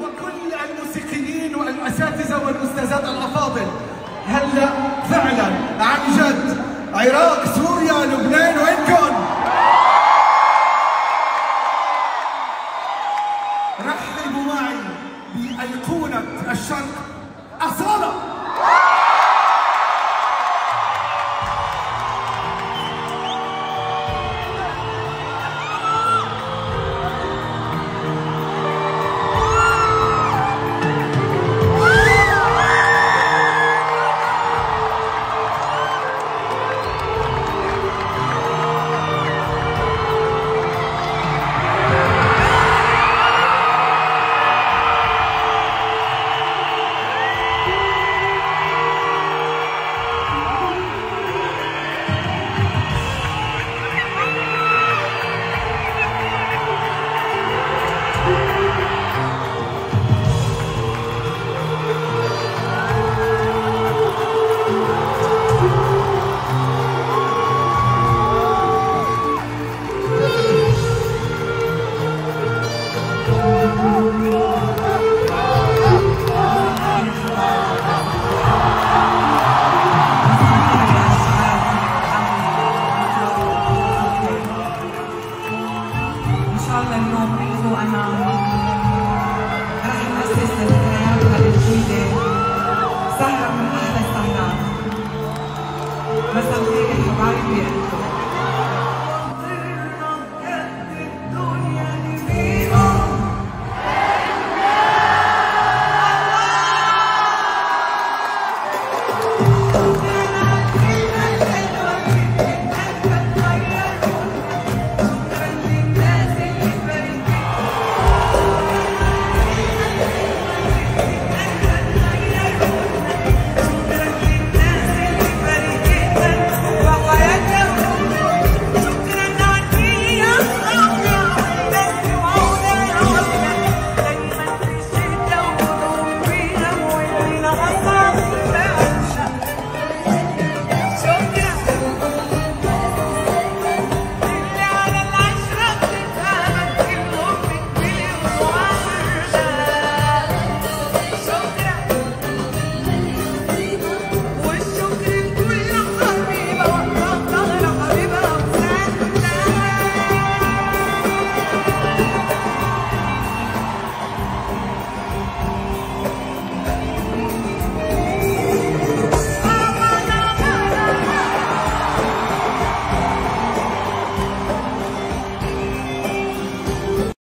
وكل الموسيقيين والأساتذة والأستاذات الأفاضل هلا فعلا. عن جد. عراق سوريا لبنان وينكم رحبوا معي بأيقونة الشرق. أصالة! الحياة الجديدة سهرة من أحلى السهرات مساء الخير